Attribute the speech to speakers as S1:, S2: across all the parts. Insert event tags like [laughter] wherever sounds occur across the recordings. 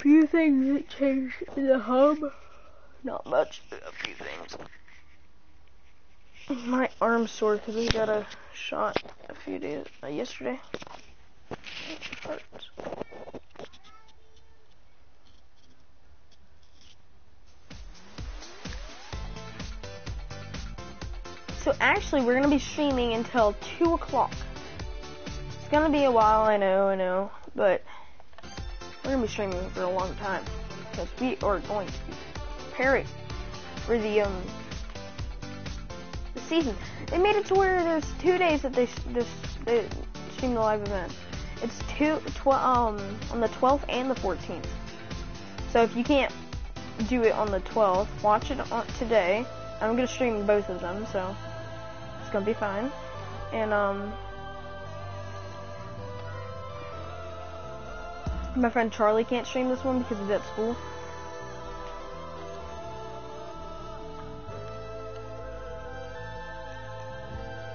S1: few things that changed in the hub. Not much, a few things. My arm's sore because we got a shot a few days uh, yesterday. So actually, we're gonna be streaming until two o'clock. It's gonna be a while, I know, I know, but we're gonna be streaming for a long time because we are going to be preparing for the um the season. They made it to where there's two days that they this they stream the live event. It's two tw- um on the 12th and the 14th. So if you can't do it on the 12th, watch it on today. I'm gonna stream both of them, so it's gonna be fine. And um, my friend Charlie can't stream this one because he's at school.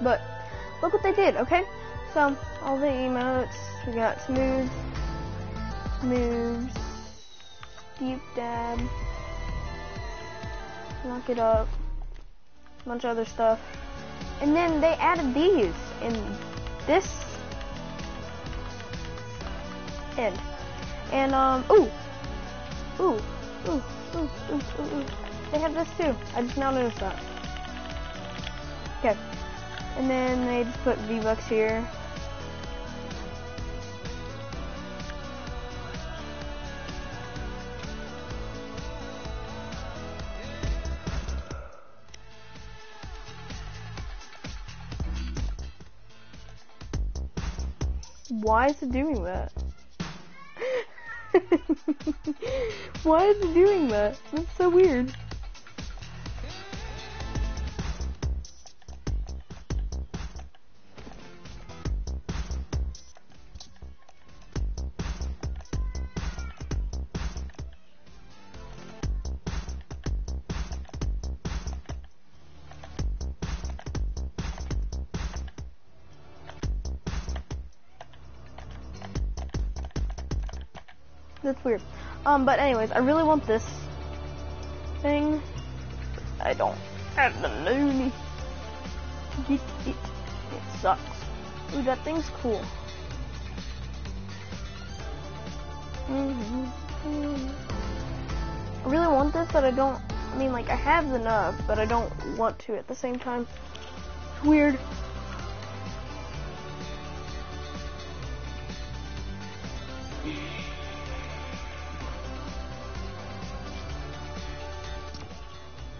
S1: But look what they did, okay? So all the emotes, we got smooth, moves, deep dab, knock it up, bunch of other stuff. And then they added these in this end. And um ooh. Ooh. Ooh. Ooh. Ooh. Ooh. ooh. They have this too. I just now noticed that. Okay. And then they just put V-Bucks here. Why is it doing that? [laughs] Why is it doing that? That's so weird. That's weird. Um, but anyways, I really want this thing. I don't have the loony. It, it, sucks. Ooh, that thing's cool. Mm-hmm. I really want this, but I don't. I mean, like, I have enough, but I don't want to at the same time. It's weird.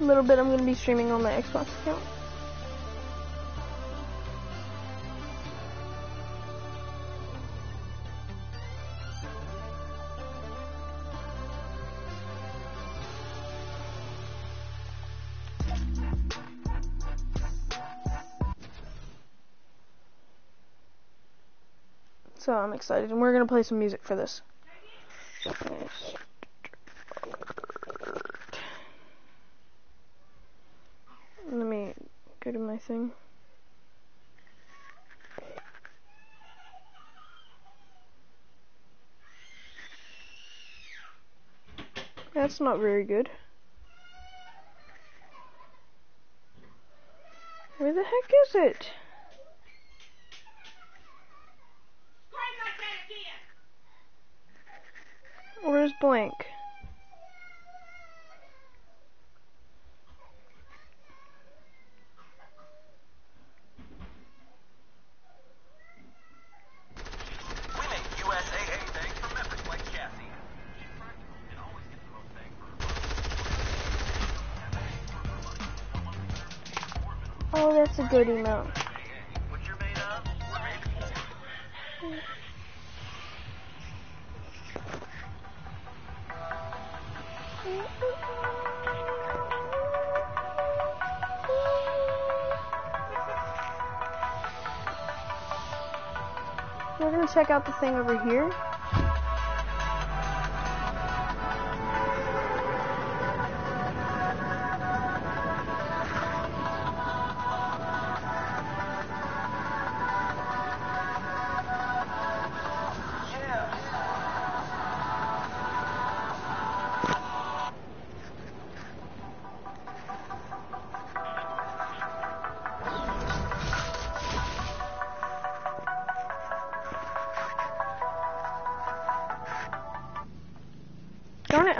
S1: Little bit I'm going to be streaming on my Xbox account. So I'm excited, and we're gonna play some music for this. Let me go to my thing. That's not very good. Where the heck is it? Good.
S2: We're
S1: gonna check out the thing over here.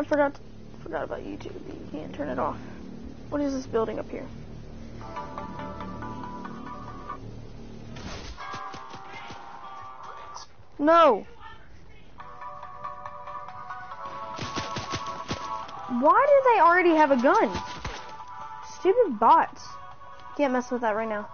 S1: Forgot forgot about YouTube. You can't turn it off. What is this building up here? No! Why do they already have a gun? Stupid bots. Can't mess with that right now.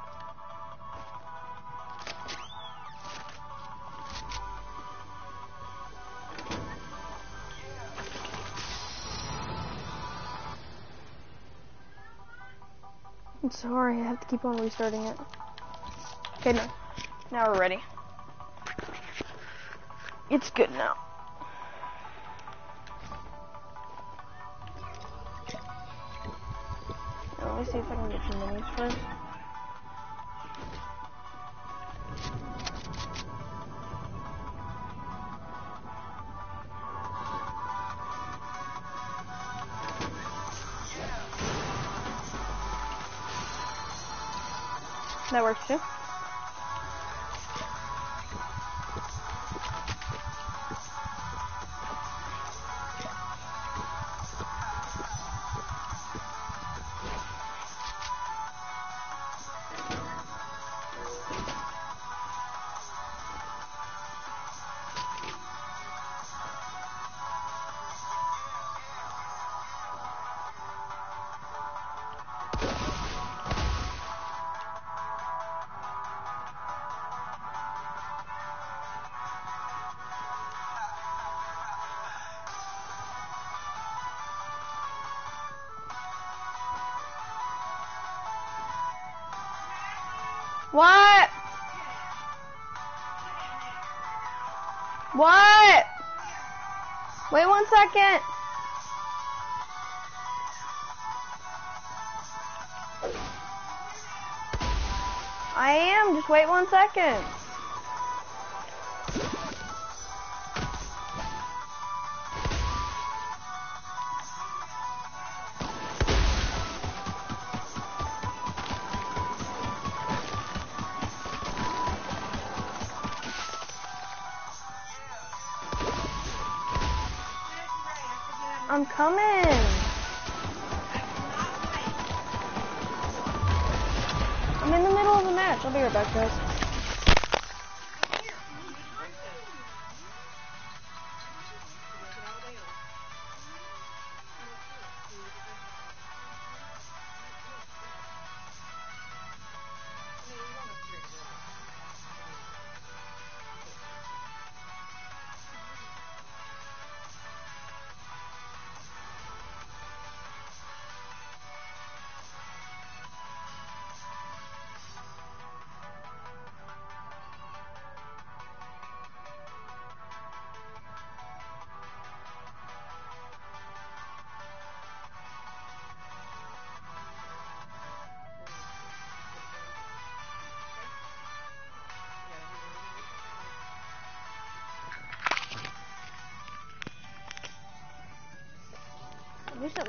S1: Sorry, I have to keep on restarting it. Okay, no. Now we're ready. It's good now. Let me see if I can get some minis first. One second. I am, just wait one second. I'm coming. I'm in the middle of the match. I'll be right back, guys.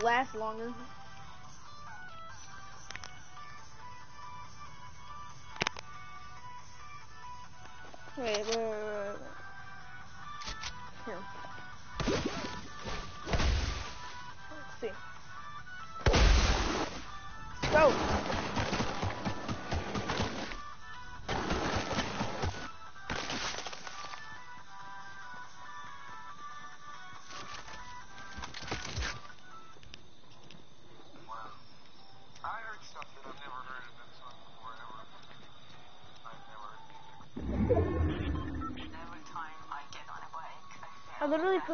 S1: Lasts longer. Wait, wait, wait.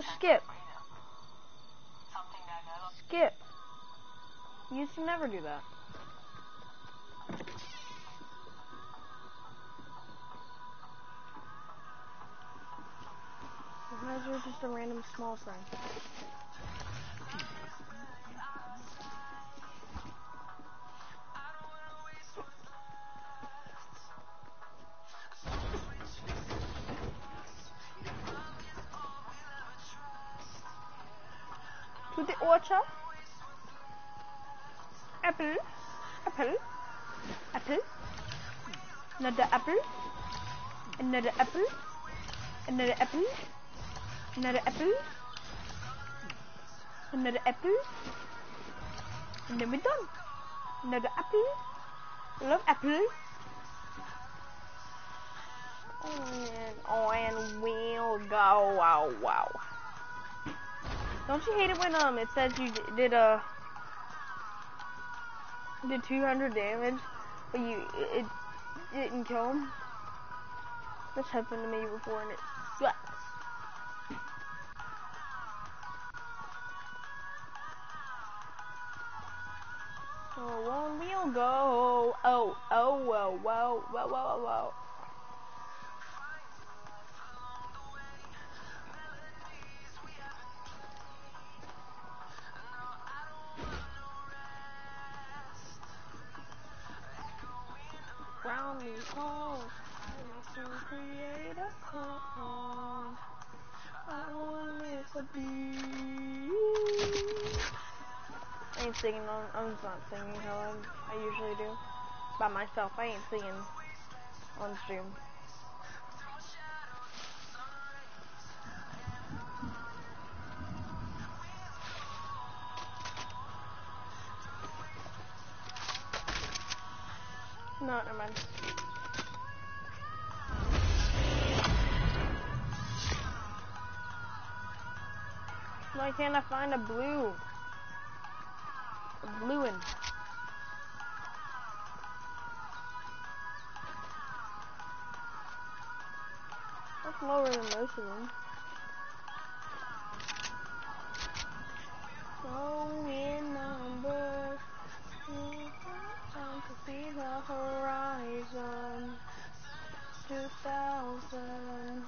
S3: Sense
S1: skip. Skip. You used to never do that. Why is there just a random small sign? To the orchard. Apple. Apple. Apple. Another apple. Another apple. Another apple. Another apple. Another apple. And then we're done. Another apple. I love apple. Oh, And on we'll go. Wow, wow. Don't you hate it when um it says you did a did 200 damage, but you it, it didn't kill him? That's happened to me before, and it sucks. Oh, on we'll go. Oh, oh, whoa, whoa, whoa, whoa, whoa. Round these halls, I can create a. I want it to be. I ain't singing. I'm just not singing how I usually do by myself. I ain't singing on stream. No, never mind. Why can't I find a blue? A blue one. That's lower than most of them. So in to see the horizon. 2000.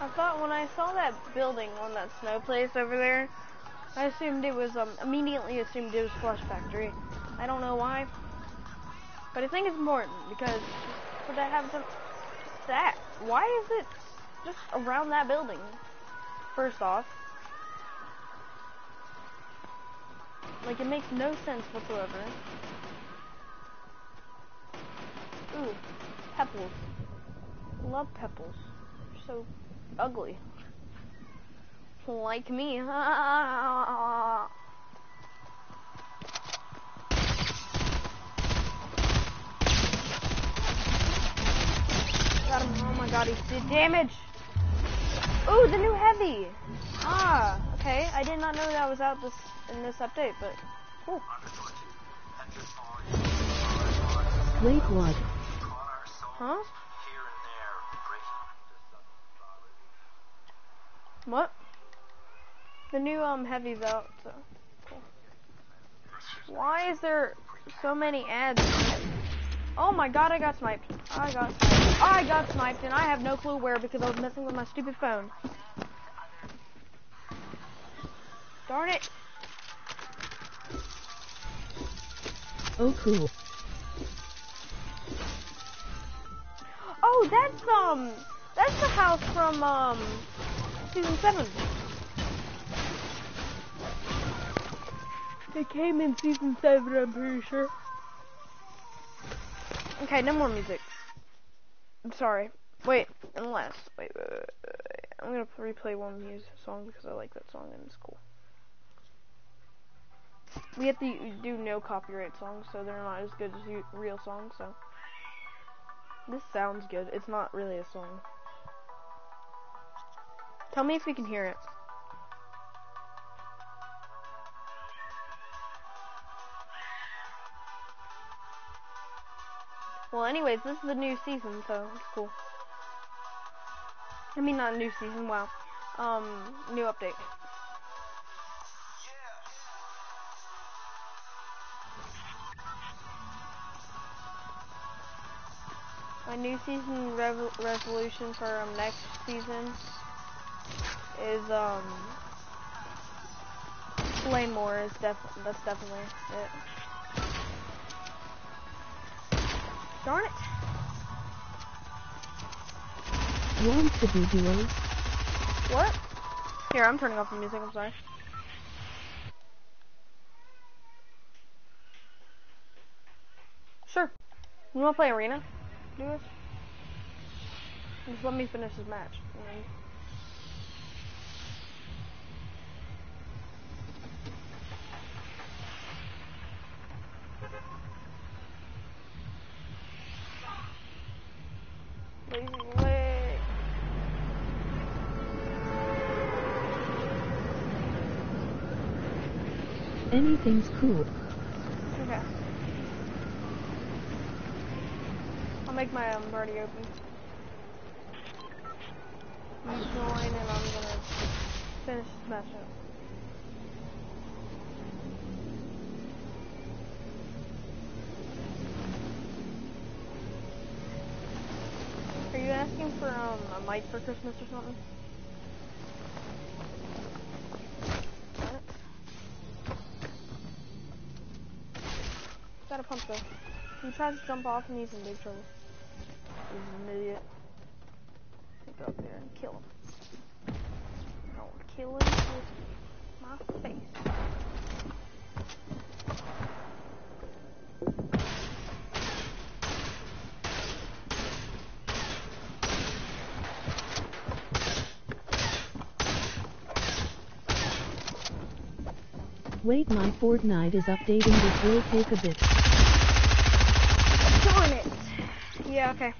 S1: I thought when I saw that building on that snow place over there, I assumed it was um immediately assumed it was Flush Factory. I don't know why, but I think it's important because would I have some that? Why is it just around that building? First off, like it makes no sense whatsoever. Ooh, pebbles. Love pebbles. They're so ugly. Like me. [laughs] Got him. Oh my god, he did damage. Ooh, the new heavy. Ah, okay. I did not know that was out this in this update, but cool.
S4: Wait, what?
S1: Huh? What? The new um heavy's out, so cool. Why is there so many ads? Oh my god, I got sniped. I got sniped. I got sniped and I have no clue where because I was messing with my stupid phone. Darn it.
S4: Oh, cool.
S1: Oh, that's um that's the house from um season seven. It came in season seven, I'm pretty sure. Okay, no more music. I'm sorry. Wait, unless wait, wait, wait, wait. I'm gonna replay one music song because I like that song and it's cool. We have to do no copyright songs, so they're not as good as real songs. So this sounds good. It's not really a song. Tell me if you can hear it. Well, anyways, this is the new season, so it's cool. I mean, not new season. Wow. Um, new update. My new season resolution for um, next season is um play more. Is def that's definitely it. Darn it.
S4: You want to be doing?
S1: What? Here, I'm turning off the music, I'm sorry. Sure. You wanna play arena? Do this? Just let me finish this match.
S4: Anything's cool.
S1: Okay. I'll make my um, party open. You join and I'm gonna finish this match up. Are you asking for um, a mic for Christmas or something? Gotta pump though. He tries to jump off and he's in big trouble. He's an idiot. Go up there and kill him. I'll kill him with my face.
S4: Wait, my Fortnite is updating. This will take a bit.
S1: Darn it! Yeah, okay.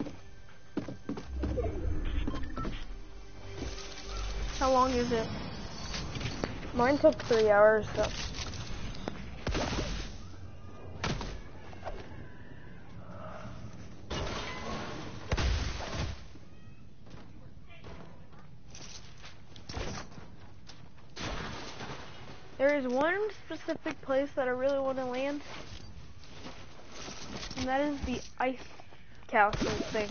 S1: How long is it? Mine took three hours, so. There is one specific place that I really want to land. And that is the ice castle thing.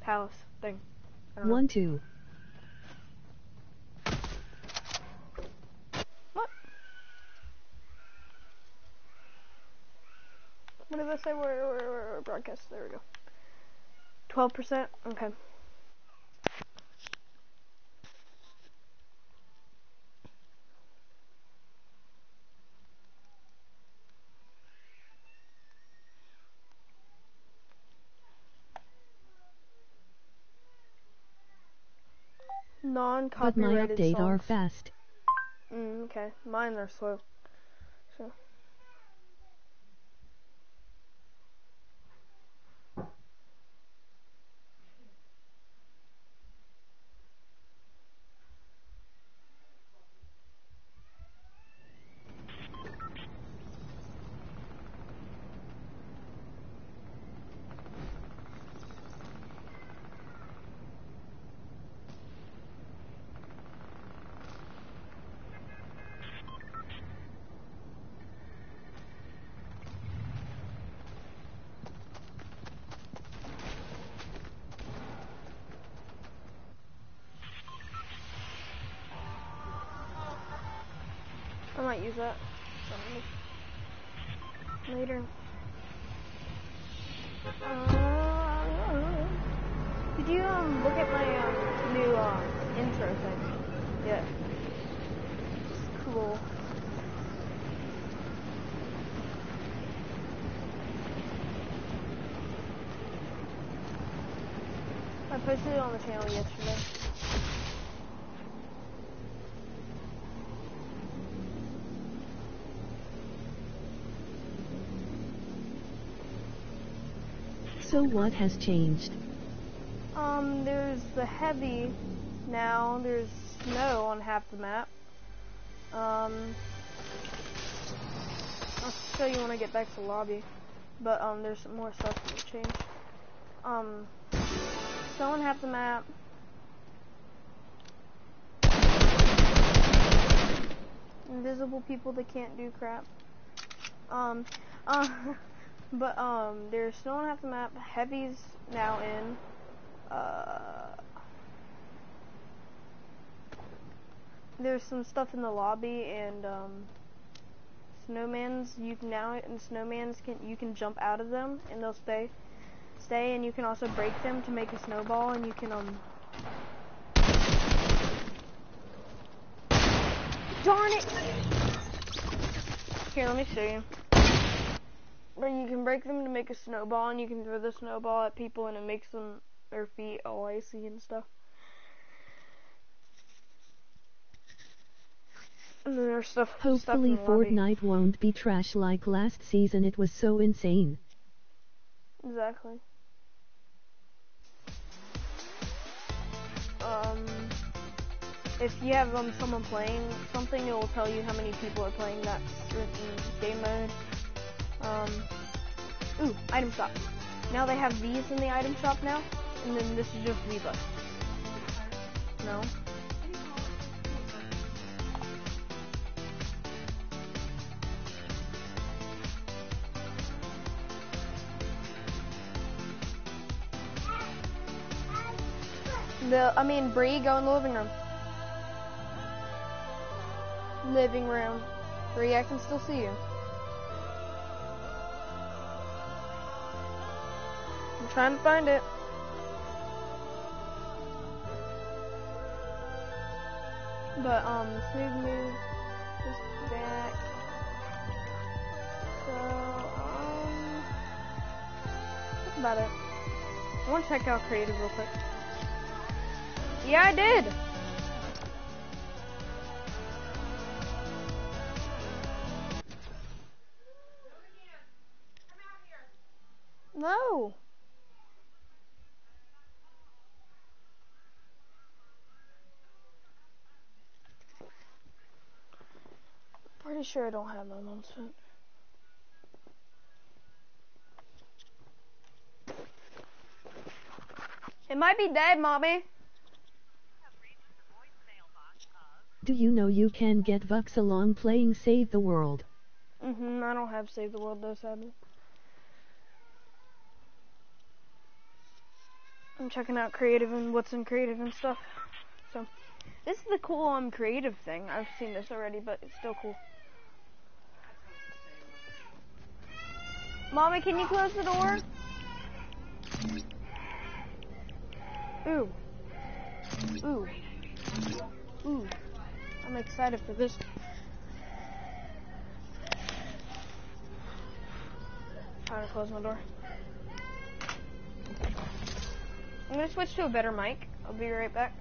S1: Palace thing. Don't know.
S4: One two.
S1: What? What did I say? Where, where, where, where broadcast? There we go. 12%? Okay.
S4: But my
S1: Non-copyrighted
S4: update are fast.
S1: Mm, okay, mine are slow. So
S4: what has changed?
S1: Um, there's the heavy now. There's snow on half the map. Um, I'll show you when I get back to lobby. But um, there's some more stuff that changed. Um, snow on half the map. Invisible people that can't do crap. Um, [laughs] uh, but um, there's snow on half the map. Heavy's now in. Uh, there's some stuff in the lobby and um, snowmans. You can now and snowmans can you can jump out of them and they'll stay, stay, and you can also break them to make a snowball and you can um. Darn it! Here, let me show you. Or you can break them to make a snowball, and you can throw the snowball at people, and it makes them their feet all icy and stuff. And then there's stuff. stuff
S4: Hopefully
S1: lobby.
S4: Fortnite won't be trash like last season it was so insane.
S1: Exactly. Um, if you have um, someone playing something, it will tell you how many people are playing that game mode. Um, ooh, item shop. Now they have these in the item shop now, and then this is just V-Bucks. No? The, I mean, Bree, go in the living room. Living room. Bree, I can still see you. Trying to find it. But, um, smooth move is back. So, um, that's about it. I want to check out creative real quick. Yeah, I did. No. Pretty sure I don't have my mom's phone. It might be dead, mommy.
S4: Do you know you can get V-Bucks along playing Save the World?
S1: Mm-hmm, I don't have Save the World though, sadly. I'm checking out creative and what's in creative and stuff. So, this is the cool um creative thing. I've seen this already, but it's still cool. Mommy, can you close the door? Ooh. Ooh. Ooh. I'm excited for this. Trying to close my door. I'm gonna switch to a better mic. I'll be right back.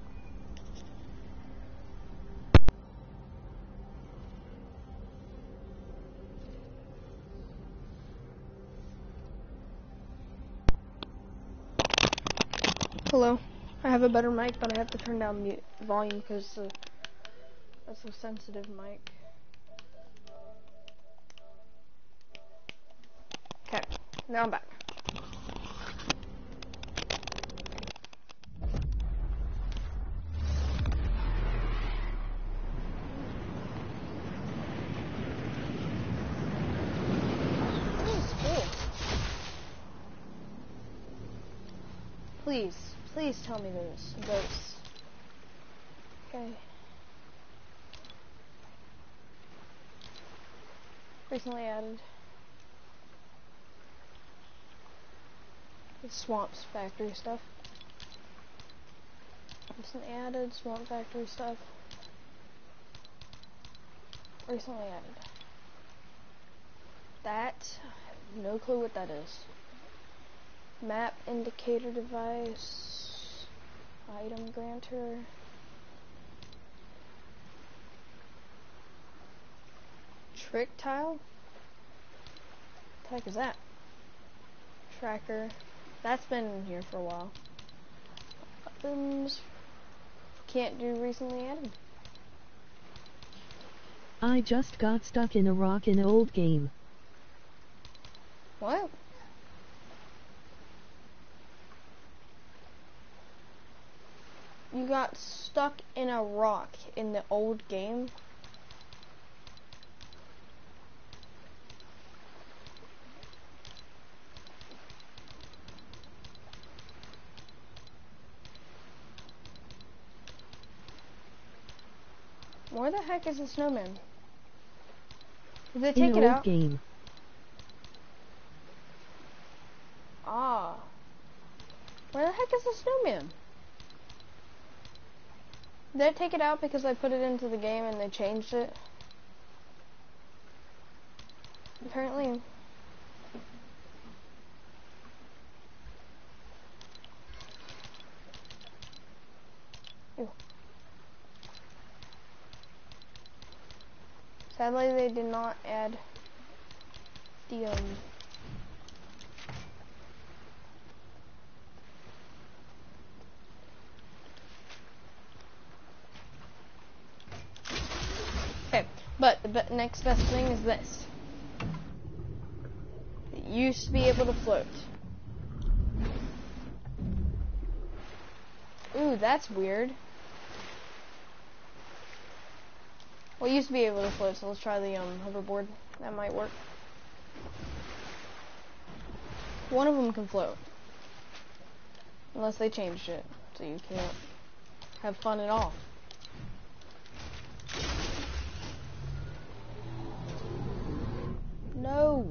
S1: Hello. I have a better mic, but I have to turn down the volume because uh, that's a sensitive mic. Okay, now I'm back. Please, please tell me there's ghosts. Okay. Recently added. The Swamps Factory stuff. Recently added Swamp Factory stuff. Recently added. That, no clue what that is. Map indicator device. Item granter. Trick tile? What the heck is that? Tracker. That's been here for a while. Weapons. Can't do recently added.
S4: I just got stuck in a rock in an old game.
S1: What? You got stuck in a rock in the old game? Where the heck is the snowman? Did they
S4: In
S1: take it
S4: old
S1: out?
S4: game.
S1: Ah. Where the heck is the snowman? Did I take it out because I put it into the game and they changed it? Apparently. Ew. Sadly, they did not add the, um, next best thing is this. It used to be able to float. Ooh, that's weird. Well, it used to be able to float, so let's try the um, hoverboard. That might work. One of them can float. Unless they changed it, so you can't have fun at all. No!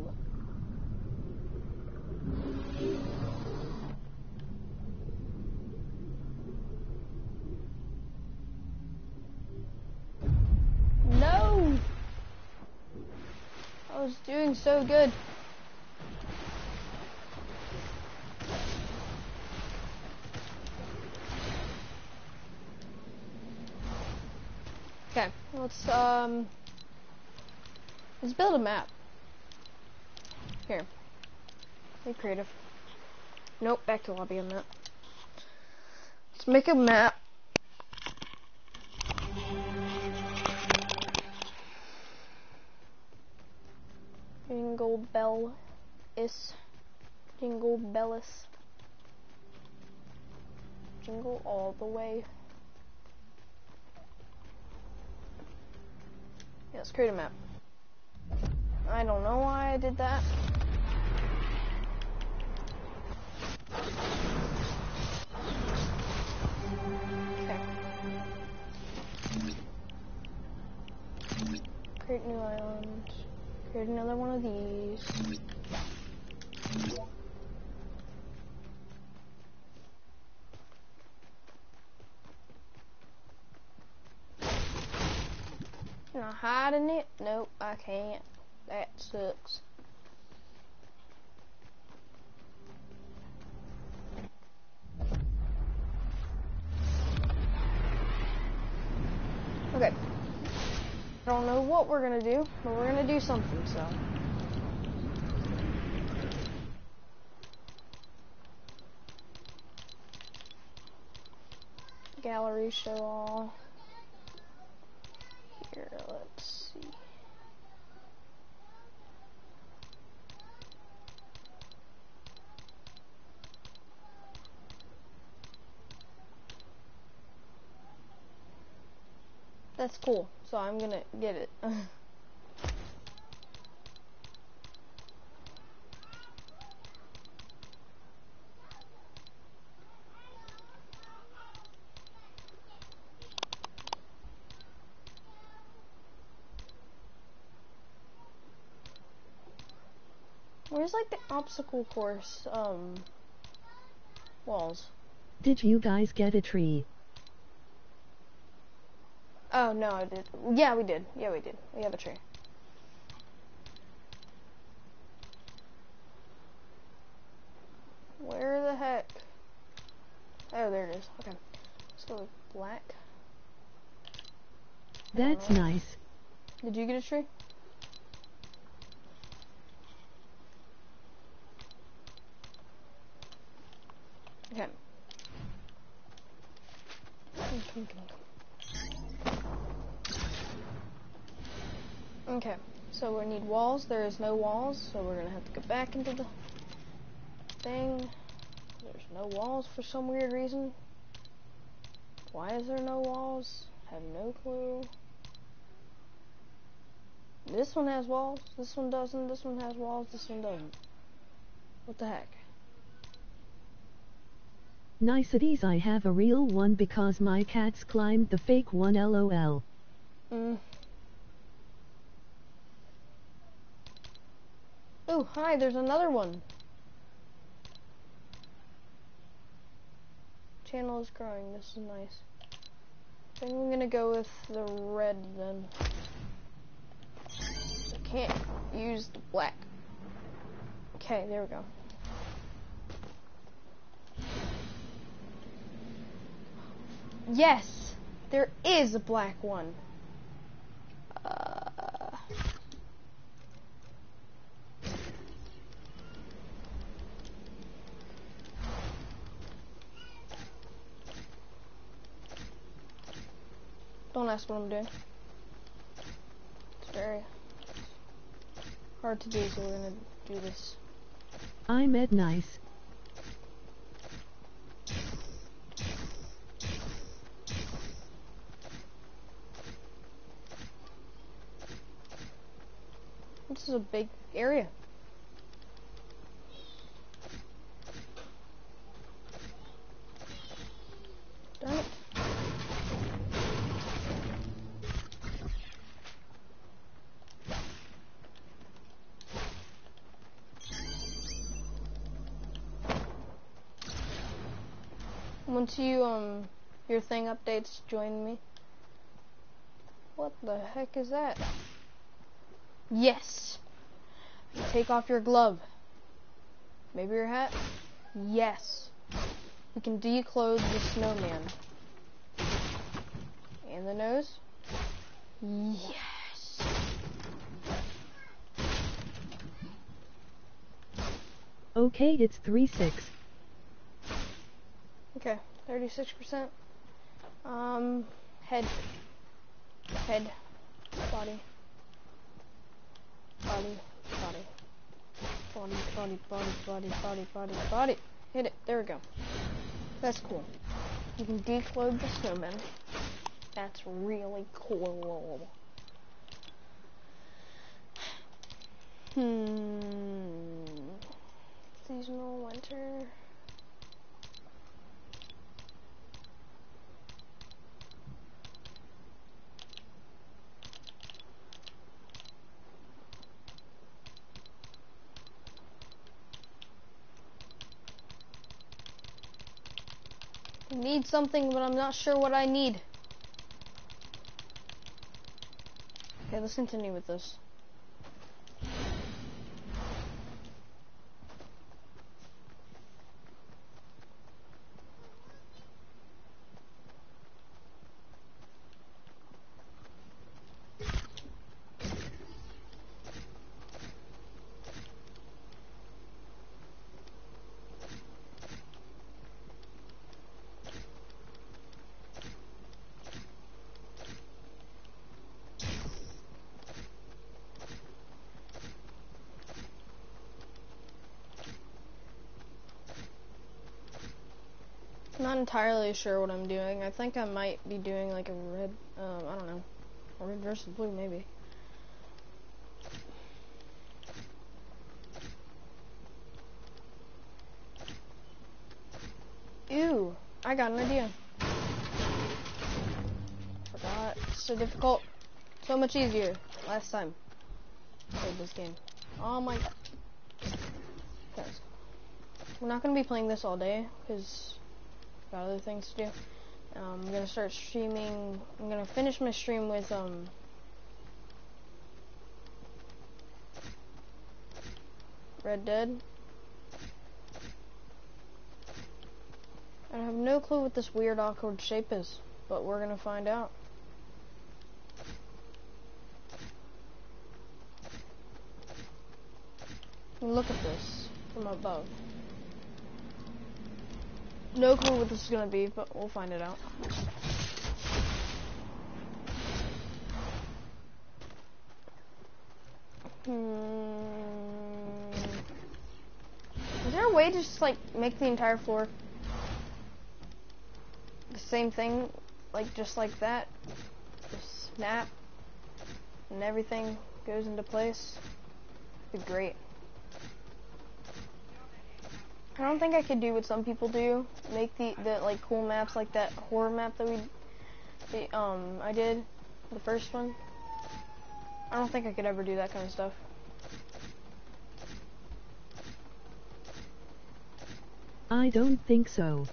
S1: No! I was doing so good. Okay, let's um let's build a map. Here. Be creative. Nope, back to lobby on that. Let's make a map. Jingle bell is jingle bellis. Jingle all the way. Yeah, let's create a map. I don't know why I did that. Create new island. Create another one of these. Hide in it? Nope, I can't. That sucks. Okay. I don't know what we're gonna do, but we're gonna do something, so. Gallery show all. Here, let's see. That's cool, so I'm gonna get it. Where's like the obstacle course, um, walls?
S4: Did you guys get a tree?
S1: Oh no, I did. Yeah, we did. Yeah, we did. We have a tree. Where the heck? Oh, there it is. Okay. Let's go with black.
S4: That's
S1: uh-huh.
S4: nice.
S1: Did you get a tree? Okay. Okay, so we need walls. There is no walls, so we're gonna have to go back into the thing. There's no walls for some weird reason. Why is there no walls? Have no clue. This one has walls, this one doesn't, this one has walls, this one doesn't. What the heck?
S4: Niceties I have a real one because my cats climbed the fake one lol.
S1: Mm. Oh, hi, there's another one. Channel is growing, this is nice. I think I'm gonna go with the red then. I can't use the black. Okay, there we go. Yes, there is a black one. Don't what I'm doing. It's very hard to do, so we're gonna do this.
S4: I'm Ed Nice.
S1: This is a big area. Darn it. Once you, um, your thing updates, join me. What the heck is that? Yes. Take off your glove. Maybe your hat? Yes. We can declothe the snowman. And the nose? Yes.
S4: Okay, it's 3-6.
S1: Okay, 36%. Um, head. Head. Body. Body. Body. Body, body, body, body, body, body, body. Hit it. There we go. That's cool. You can declothe the snowman. That's really cool. Hmm. Seasonal winter. Need something, but I'm not sure what I need. Okay, let's continue with this. Not entirely sure what I'm doing. I think I might be doing like a red, um, I don't know, red versus blue maybe. Ew, I got an idea. Forgot, so difficult, so much easier last time played this game. Oh my god. We're not gonna be playing this all day, because got other things to do. Um, I'm gonna start streaming. I'm gonna finish my stream with um. Red Dead. I have no clue what this weird awkward shape is, but we're gonna find out. Look at this from above. No clue what this is gonna be, but we'll find it out. Hmm. Is there a way to just like make the entire floor the same thing, like just like that? Just snap, and everything goes into place. It'd be great. I don't think I could do what some people do. Make the, the like cool maps like that horror map that we the, um I did the first one. I don't think I could ever do that kind of stuff.
S4: I don't think so.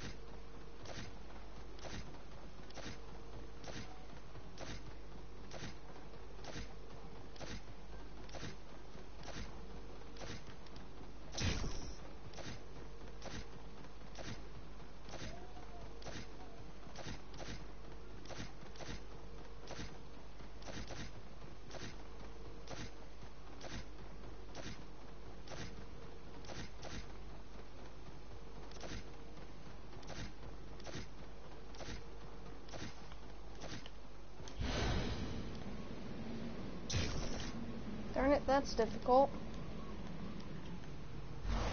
S1: That's difficult.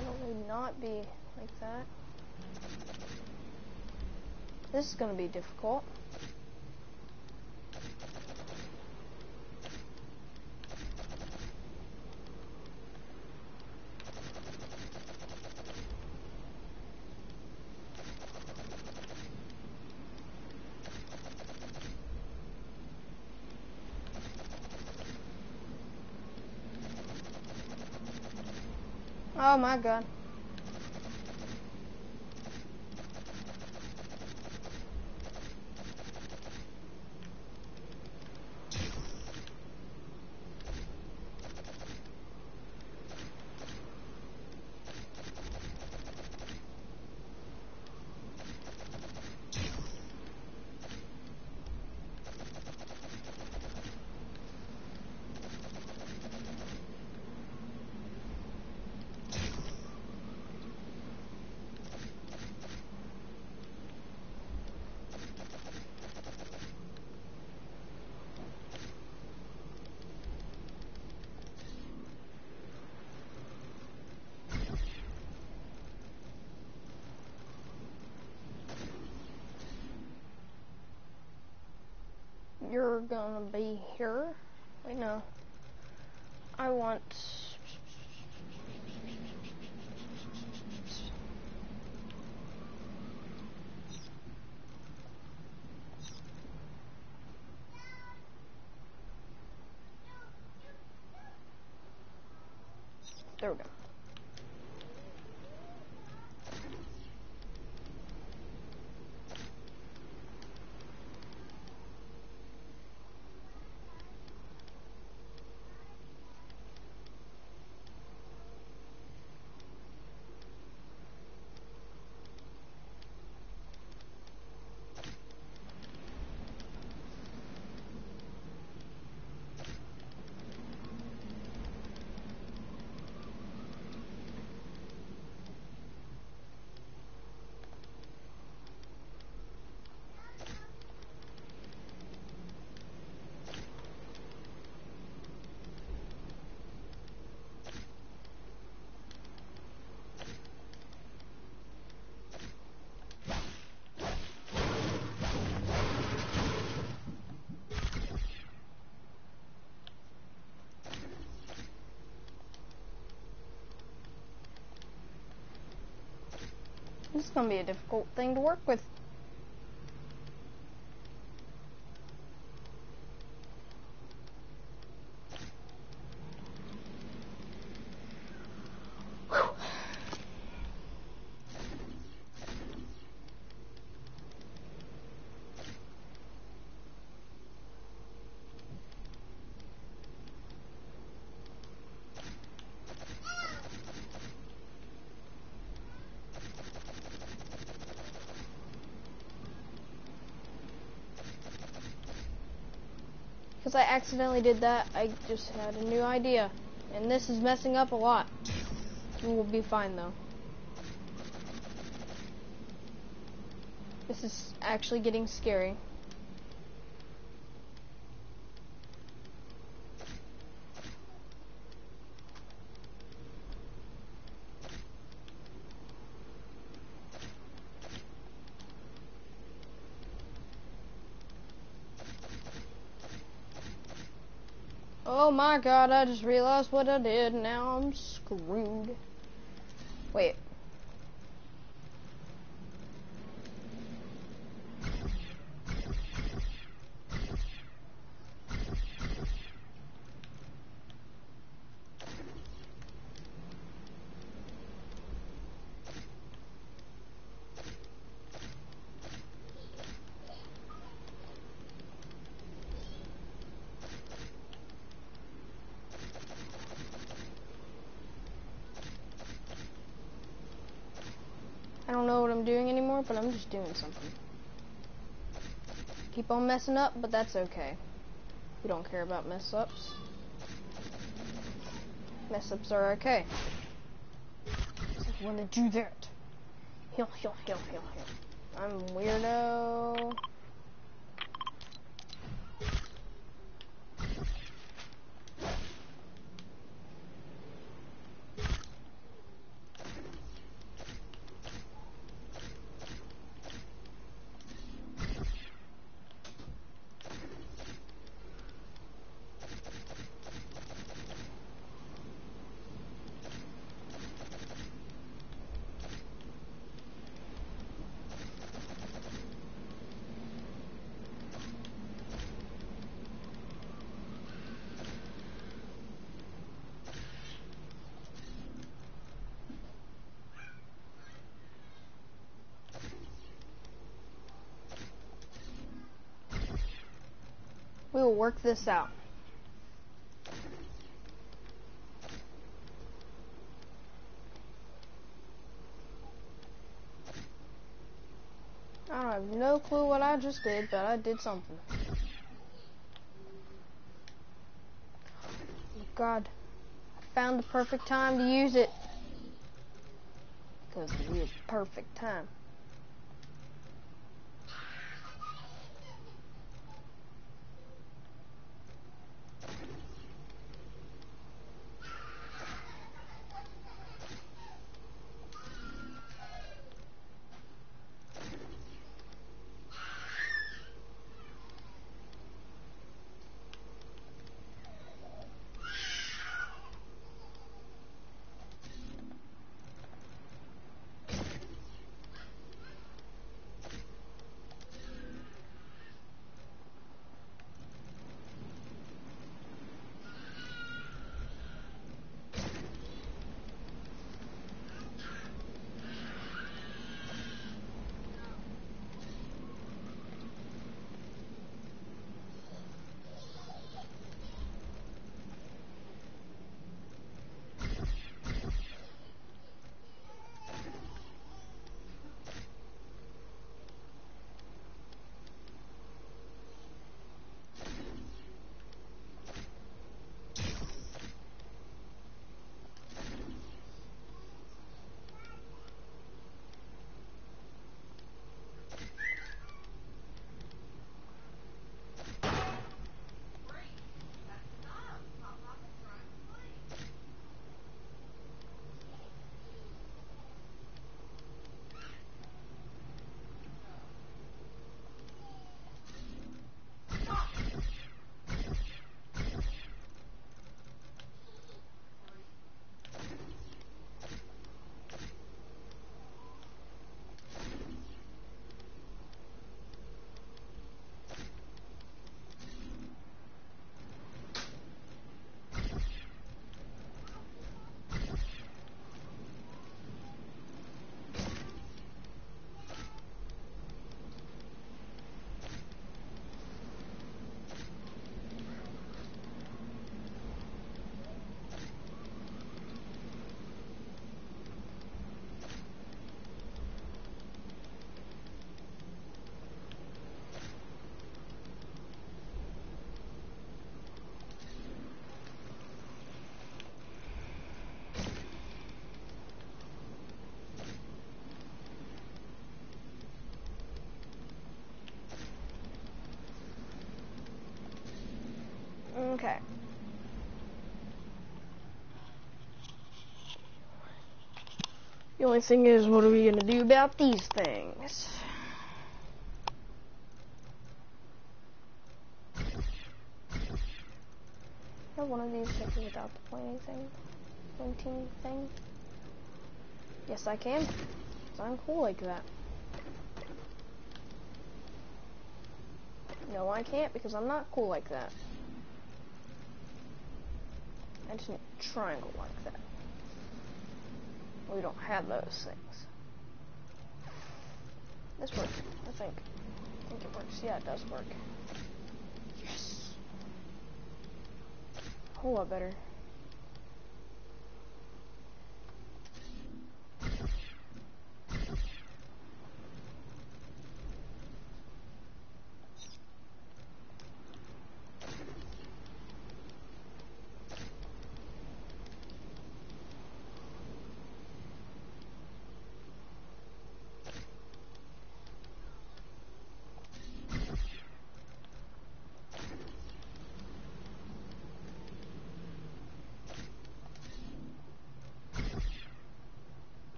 S1: It'll not be like that. This is gonna be difficult. Oh my god. Gonna be here. Wait, no. I want. There we go. This is gonna be a difficult thing to work with. Because I accidentally did that, I just had a new idea. And this is messing up a lot. We'll be fine though. This is actually getting scary. Oh my god, I just realized what I did. Now I'm screwed. Wait. I don't know what I'm doing anymore, but I'm just doing something. Keep on messing up, but that's okay. We don't care about mess ups. Mess ups are okay. I want to do that. Heal, heal, heal, heal, heal. I'm weirdo. We will work this out. I have no clue what I just did, but I did something. Oh God, I found the perfect time to use it. Because it the perfect time. Okay. The only thing is, what are we gonna do about these things? Have one of these checked without the pointing thing, pointing thing. Yes, I can. I'm cool like that. No, I can't because I'm not cool like that. Need a triangle like that. We don't have those things. This works, I think. I think it works. Yeah, it does work. Yes. A whole lot better.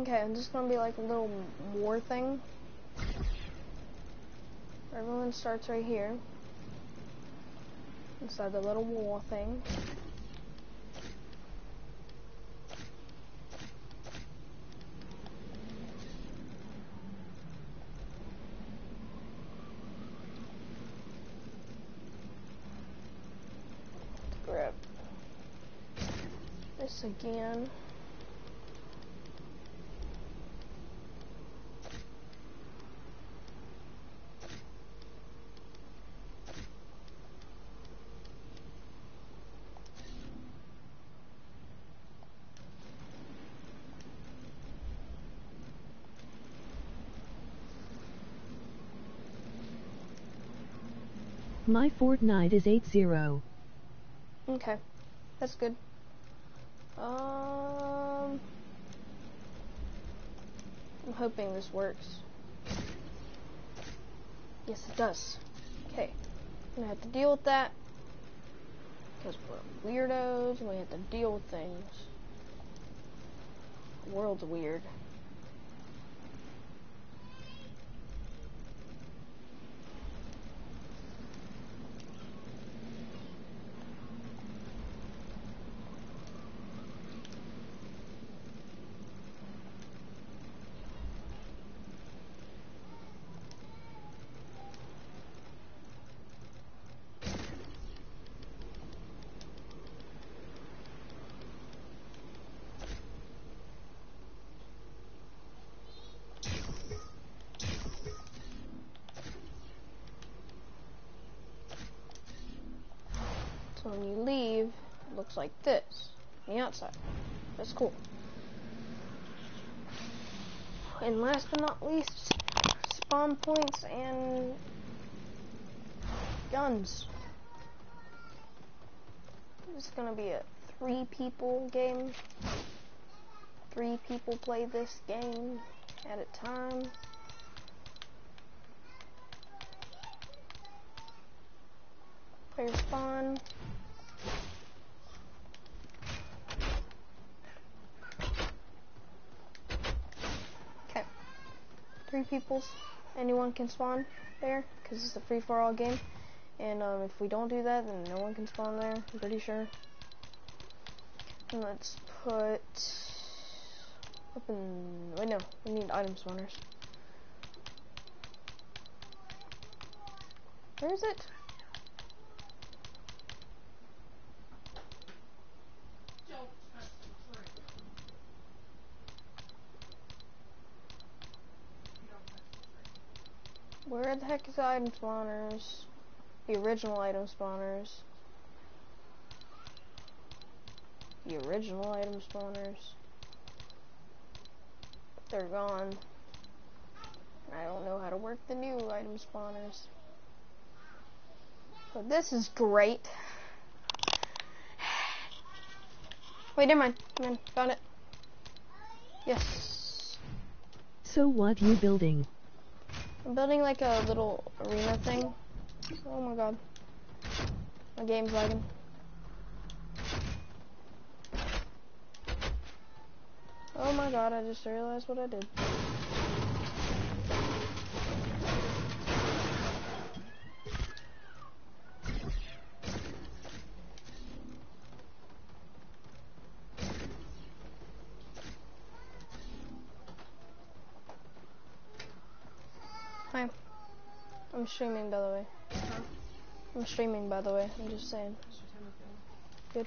S1: Okay, I'm just gonna be like a little war thing. Everyone starts right here. Inside the little war thing. this again.
S4: My Fortnite is 8-0.
S1: Okay, that's good. Um, I'm hoping this works. Yes, it does. Okay, I'm gonna have to deal with that because we're weirdos and we have to deal with things. The world's weird. When you leave, it looks like this on the outside. That's cool. And last but not least, spawn points and guns. This is gonna be a three people game. Three people play this game at a time. Player spawn. Okay. Anyone can spawn there because it's a free for all game. And um, if we don't do that, then no one can spawn there. I'm pretty sure. And let's put up in. Wait, no. We need item spawners. Where is it? Where the heck is the item spawners? The original item spawners. The original item spawners. They're gone. I don't know how to work the new item spawners. So this is great. [sighs] Wait, never mind. Come in. Found it. Yes.
S4: So what you building?
S1: I'm building like a little arena thing. Oh my god. My game's lagging. Oh my god, I just realized what I did. I'm streaming, by the way. I'm streaming, by the way. I'm just saying. Good.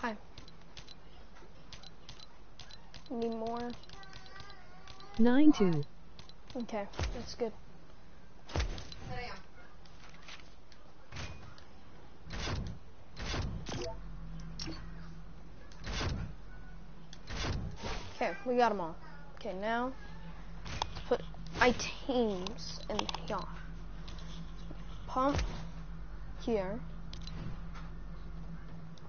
S1: Hi. Need more?
S4: 9-2.
S1: Okay, that's good. Okay, we got them all. Okay, now put items in here. Pump here.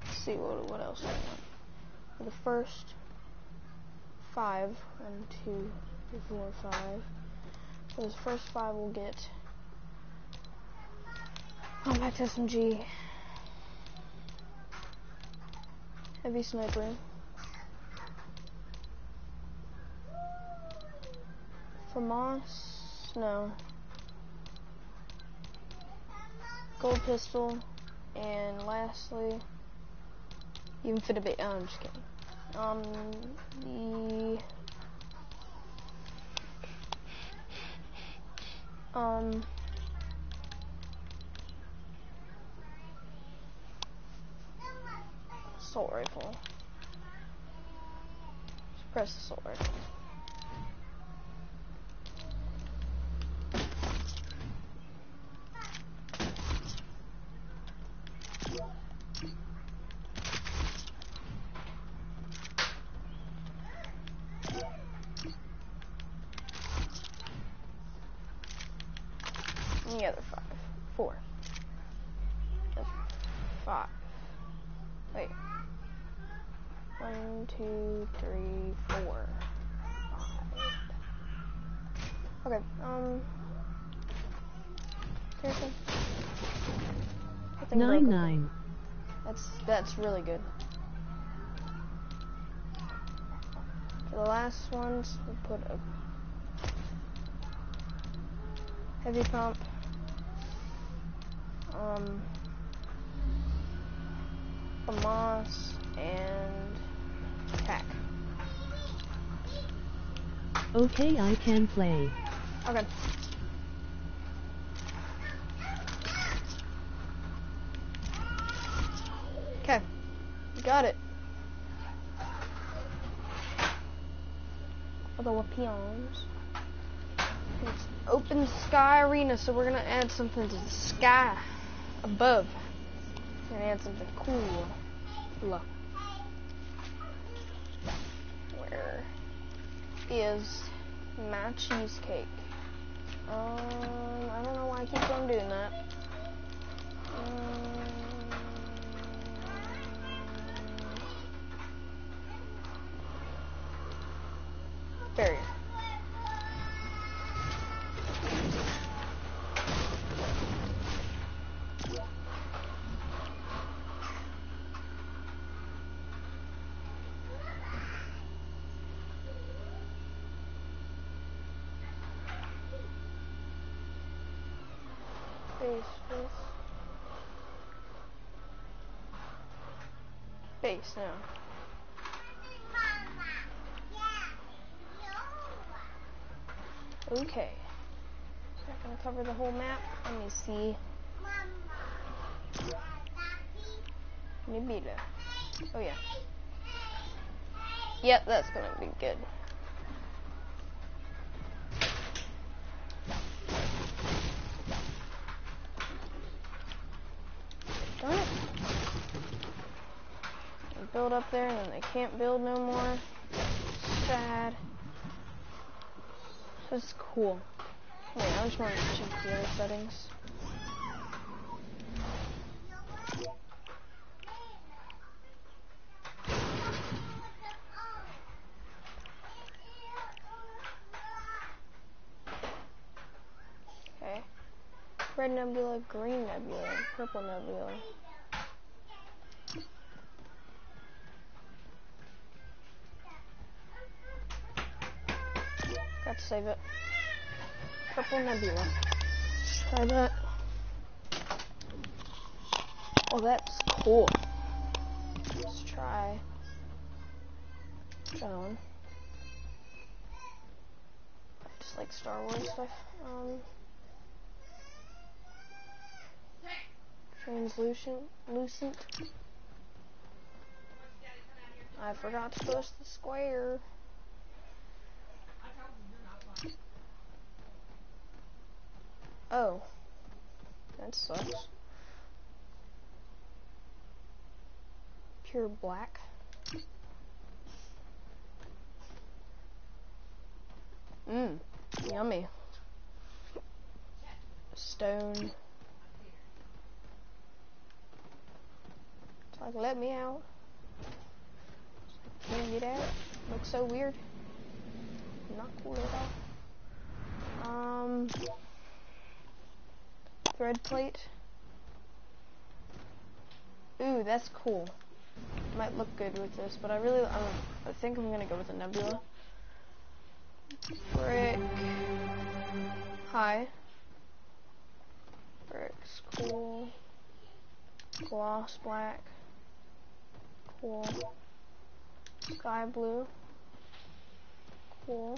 S1: Let's see what what else I want. The first five, one, two, four, five. Those first five will get compact SMG, heavy sniper, FAMAS, no, gold pistol, and lastly, even fit a bit, oh, I'm just kidding, um, the um. Assault rifle. Just press the assault rifle. And the other five. Four. That's Five. Wait. One, two, three, four. Five. Okay, um. Seriously?
S4: Nine
S1: broken.
S4: nine.
S1: That's that's really good. For the last ones, we put a heavy pump. Um, a moss and tack.
S4: Okay, I can play.
S1: Okay. Got it. For the peons. It's open sky arena, so we're gonna add something to the sky above. We're gonna add something cool. Look. Where is my cheesecake? Um, I don't know why I keep on doing that. Um, barrier. Base, base. Base now. Okay. Is that gonna cover the whole map? Let me see. Maybe. Oh yeah. Yep, that's gonna be good. Darn it. They build up there and then they can't build no more. Sad. That's cool. Wait, I just want to check the other settings. Okay. Red nebula, green nebula, purple nebula. Save it. Purple nebula. Try that. Oh, that's cool. Let's try. That one. Just like Star Wars stuff. Um, translucent, lucent. I forgot to push the square. Oh, that sucks. Pure black. Mmm, yummy. Stone. It's like, let me out. Can't get out. Looks so weird. Not cool at all. Um, thread plate. Ooh, that's cool. Might look good with this, but I really, I'm, I think I'm gonna go with a nebula. Brick. Hi. Bricks. Cool. Gloss black. Cool. Sky blue. Cool.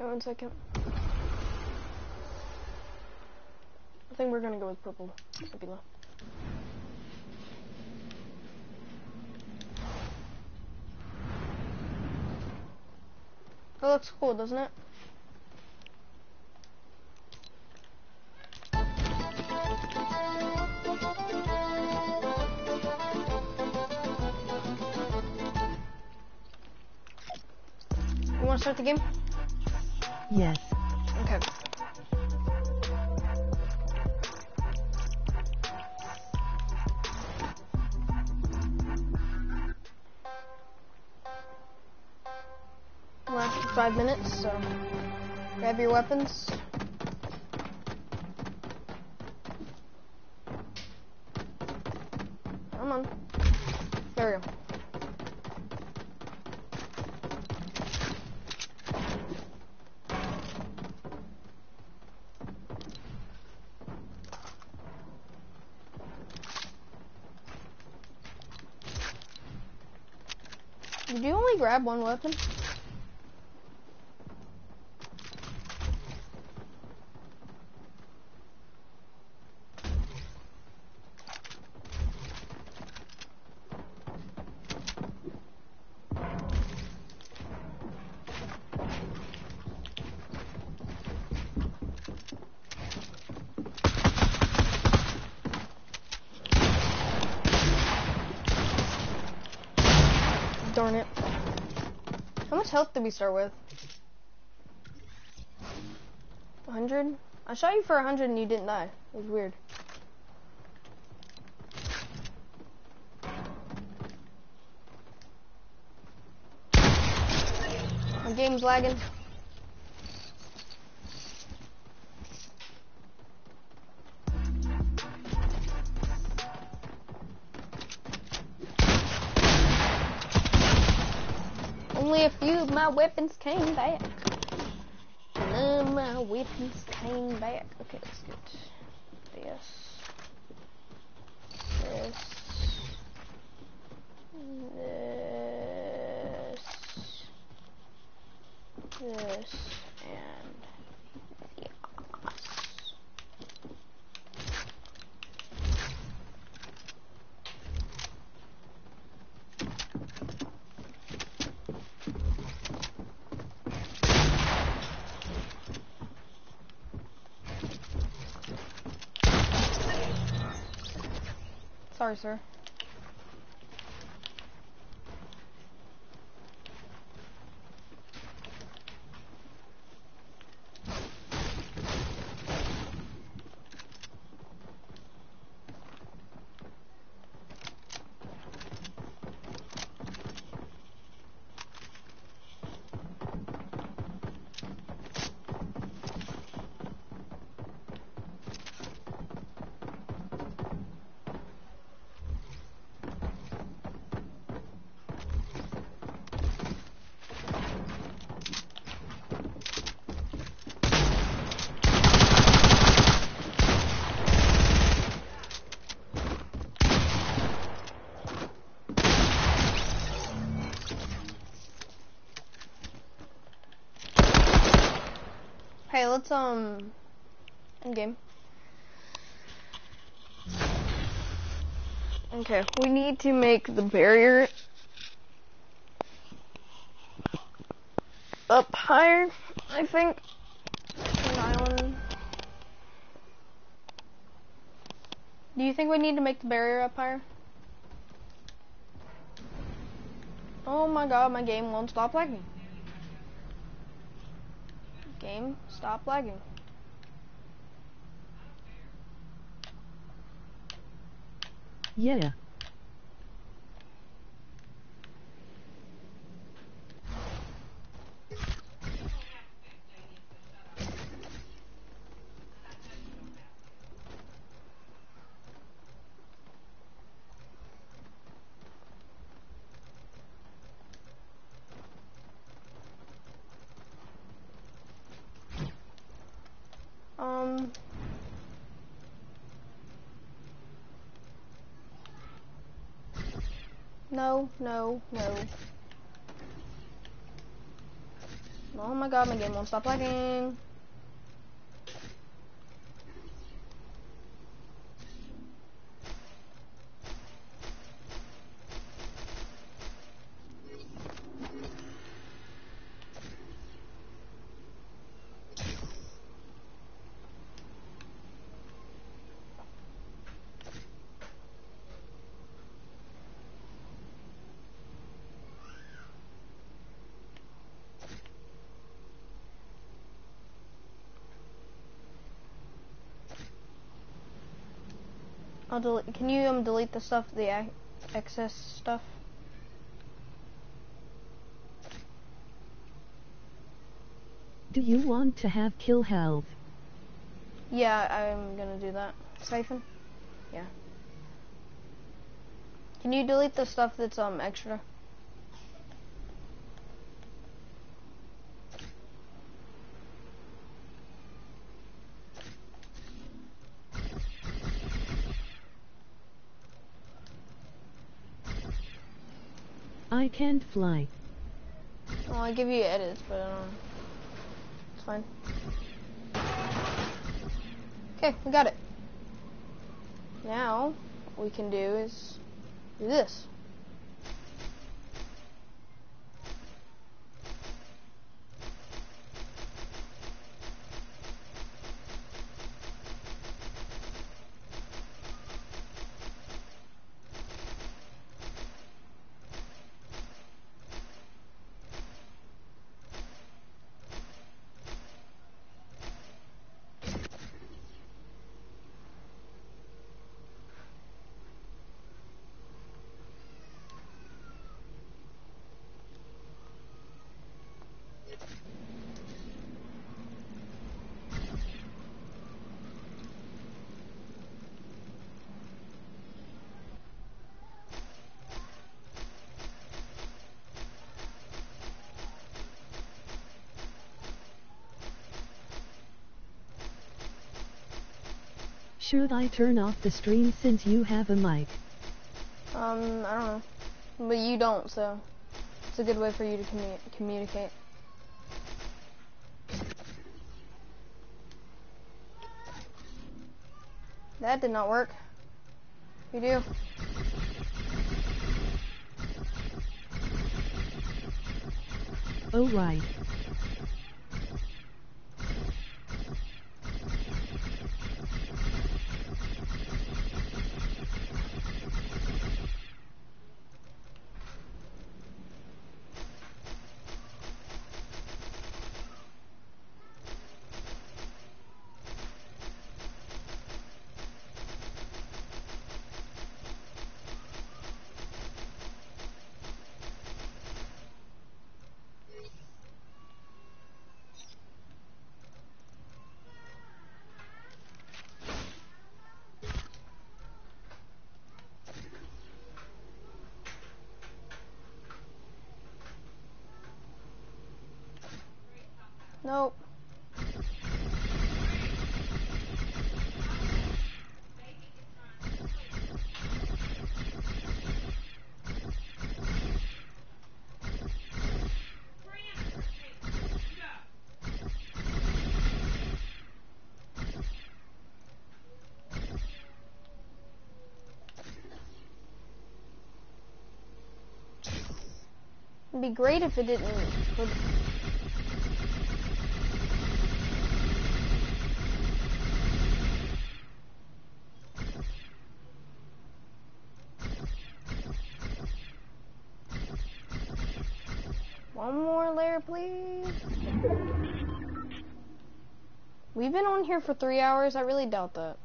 S1: Wait one second. I think we're gonna go with purple. Nebula. That looks cool, doesn't it? You wanna start the game?
S4: Yes.
S1: Okay. Last five minutes, so grab your weapons. Come on. There we go. Did you only grab one weapon? Darn it. How much health did we start with? 100? I shot you for 100 and you didn't die. It was weird. My game's lagging. My weapons came back. None of my weapons came back. Okay, let's get this. This. This. This. And yes. Sorry, sir. Let's um end game. Okay, we need to make the barrier up higher, I think. Do you think we need to make the barrier up higher? Oh my god, my game won't stop lagging. Game, stop lagging.
S4: Yeah.
S1: No, no, no. Oh my god, my game won't stop lagging. I'll delete. Can you um delete the stuff, the excess stuff?
S4: Do you want to have kill health?
S1: Yeah, I'm gonna do that. Siphon? Yeah. Can you delete the stuff that's um extra?
S4: I can't fly.
S1: Well, I give you edits, but um, it's fine. Okay, we got it. Now, what we can do is do this.
S4: Should I turn off the stream since you have a mic?
S1: Um, I don't know, but you don't, so it's a good way for you to commu- communicate. That did not work. You do.
S4: Oh right.
S1: Nope. It'd be great if it didn't. We've been on here for three hours. I really doubt that.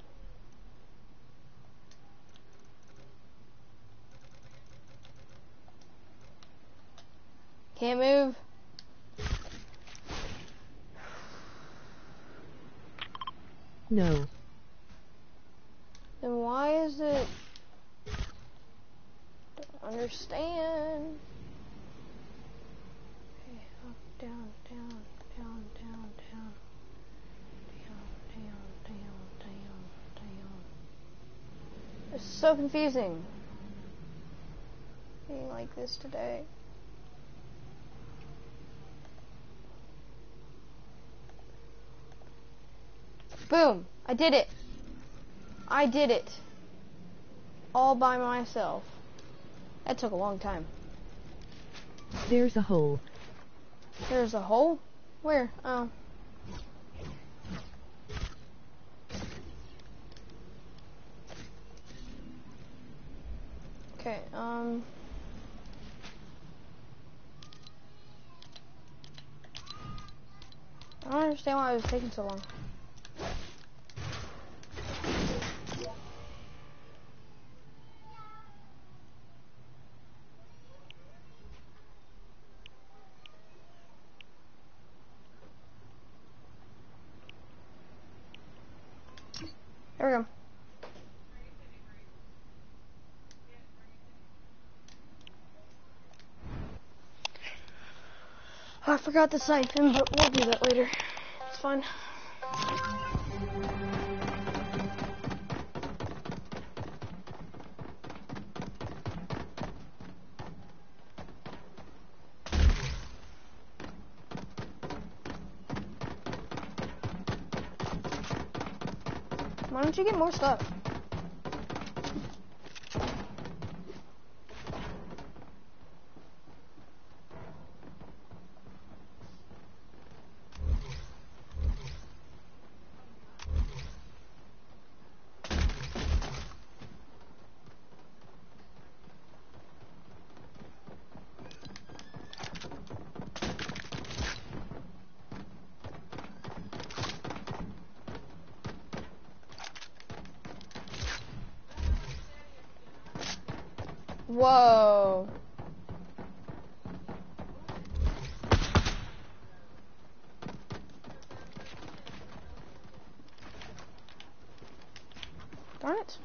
S1: Can't move.
S4: No.
S1: So confusing. being like this today. Boom! I did it! I did it! All by myself. That took a long time.
S4: There's a hole.
S1: There's a hole? Where? Oh. Okay, um. I don't understand why it was taking so long. There we go. Forgot the siphon, but we'll do that later. It's fine. Why don't you get more stuff? Whoa. Darn it.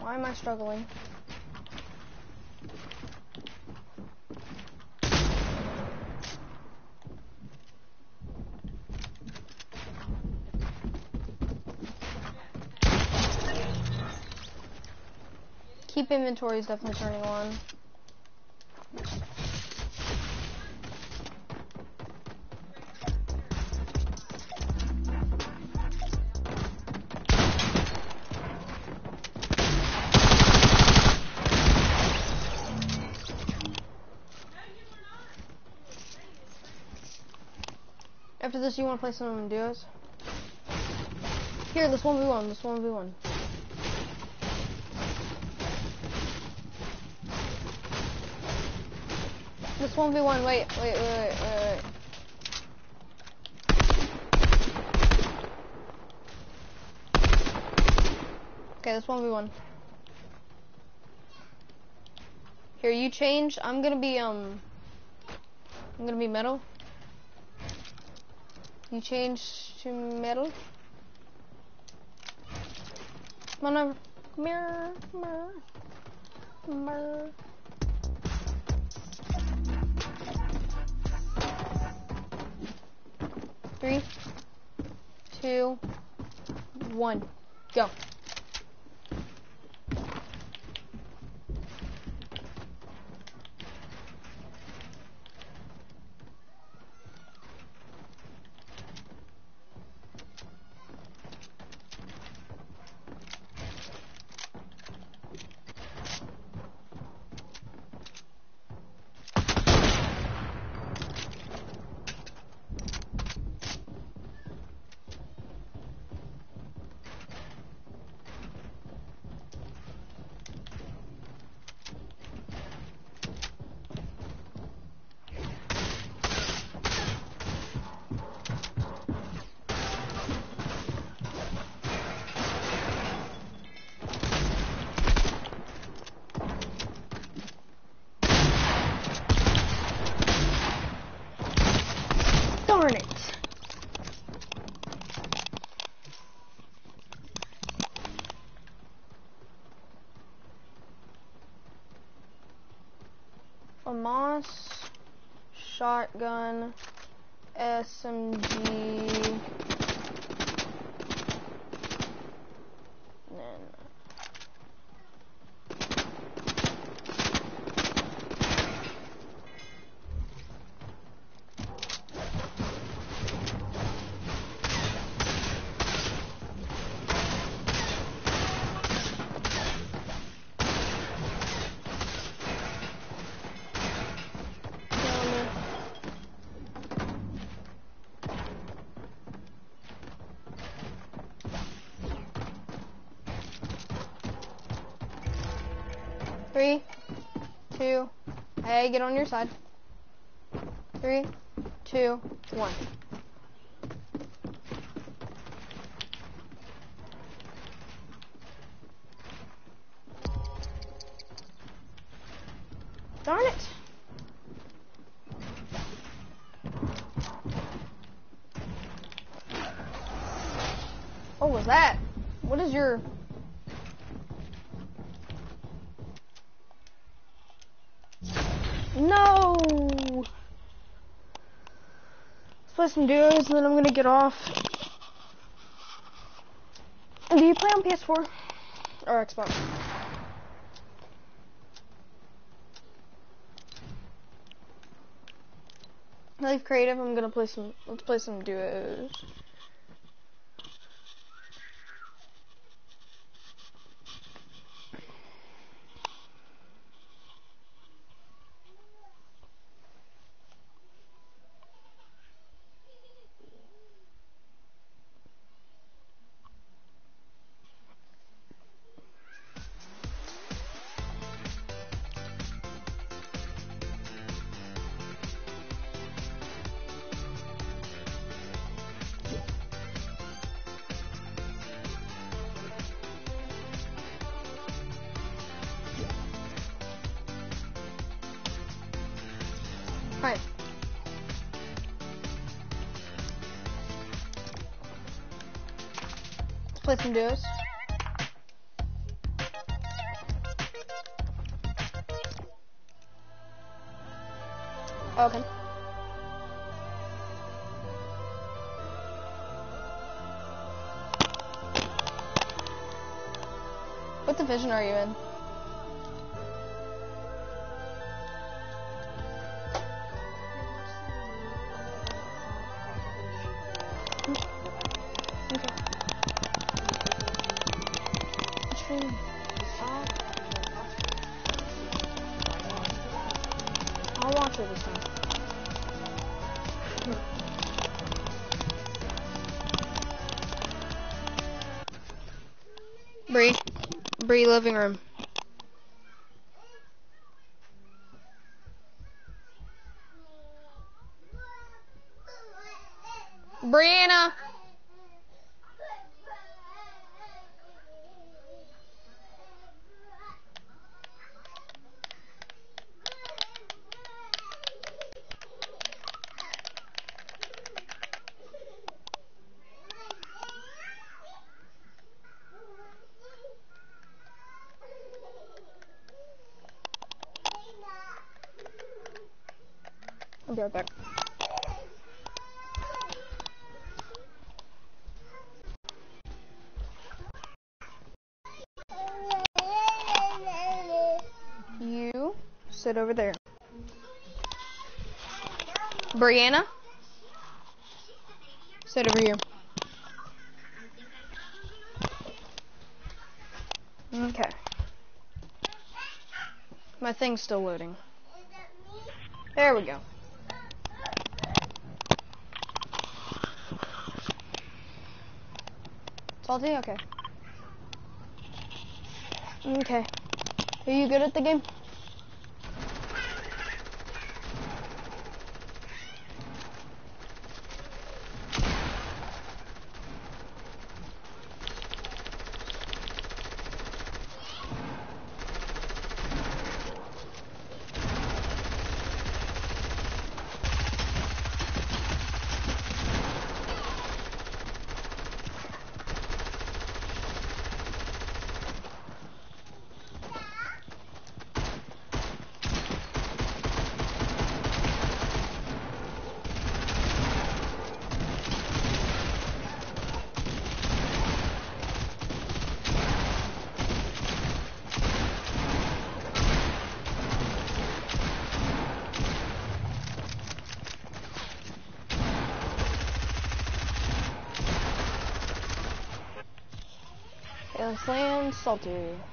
S1: Why am I struggling? Keep inventory is definitely turning on. After you want to play some duos? Here, this one v one. This one v one. This one v one. Wait, wait, wait, wait, wait, wait. Okay, this one v one. Here, you change. I'm gonna be um. I'm gonna be metal. You change to metal. Come on over. Three, two, one, go. Darn it. A moss shotgun SMG. Hey, get on your side. Three, two, one. Darn it. What was that? What is your... No! Let's play some duos and then I'm gonna get off. Do you play on PS4? Or Xbox? Life creative, I'm gonna play some, let's play some duos. Let's play. Okay. What division are you in? Living room. Brianna. I'll be right back. You sit over there. Brianna, sit over here. Okay. My thing's still loading. There we go. Salty? Okay. Mm, okay. Are you good at the game? Island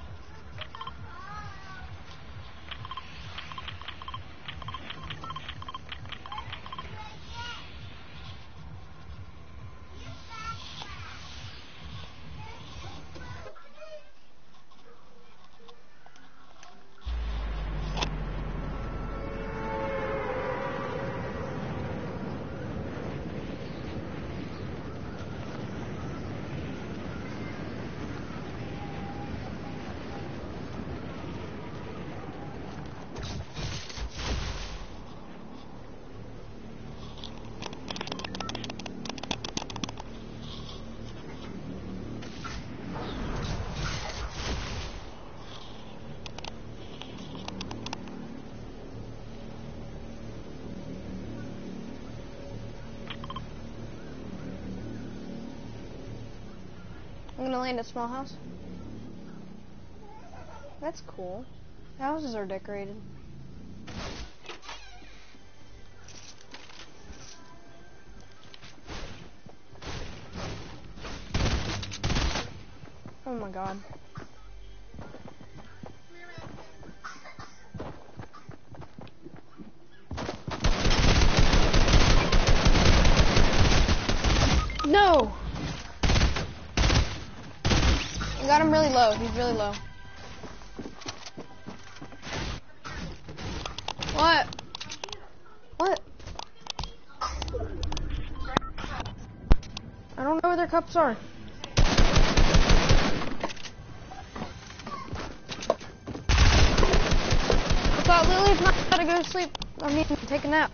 S1: Land a small house. That's cool. Houses are decorated. Oh my god. Really low. What? What? I don't know where their cups are. I thought Lily's not gotta go to sleep. I mean, take a nap.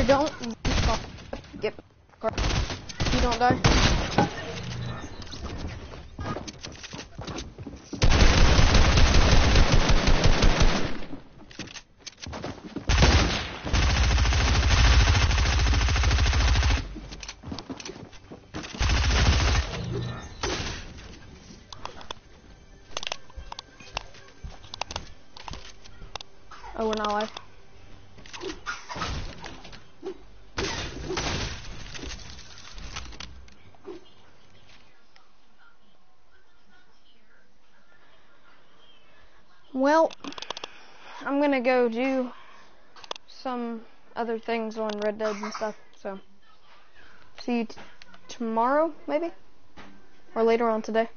S1: You don't get you don't die. Oh, we're not live. Well, I'm gonna go do some other things on Red Dead and stuff. So, see you tomorrow, maybe, or later on today.